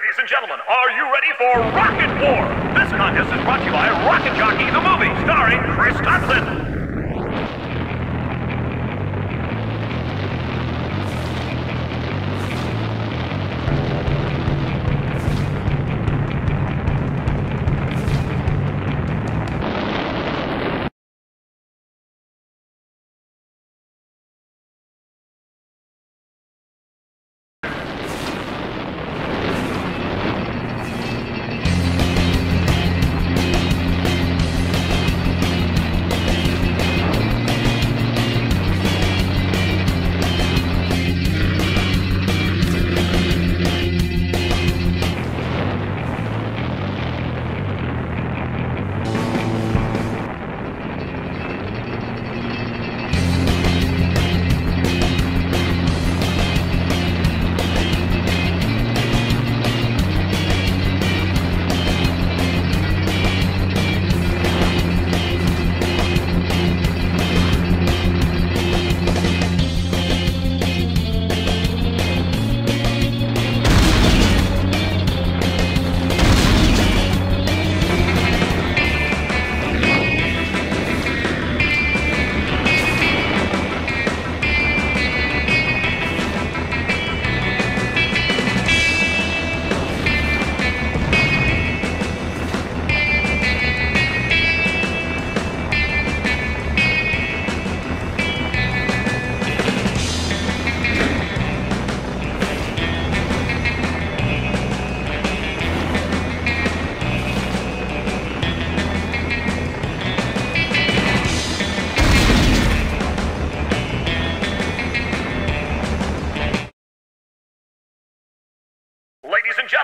Ladies and gentlemen, are you ready for Rocket War? This contest is brought to you by Rocket Jockey, the movie, starring Chris Thompson.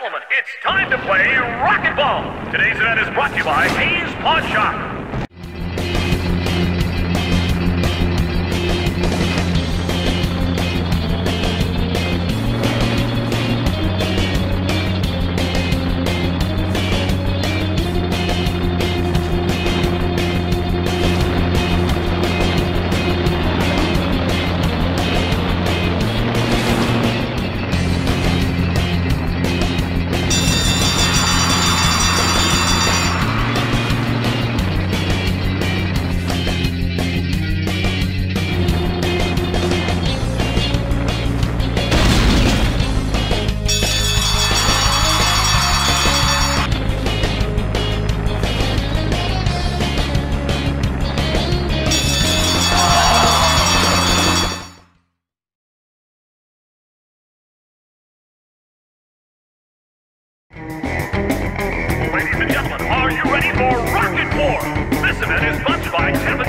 Gentlemen, it's time to play Rocket Ball. Today's event is brought to you by Hayes Pawn Shop. For Rocket War? This event is sponsored by Tempest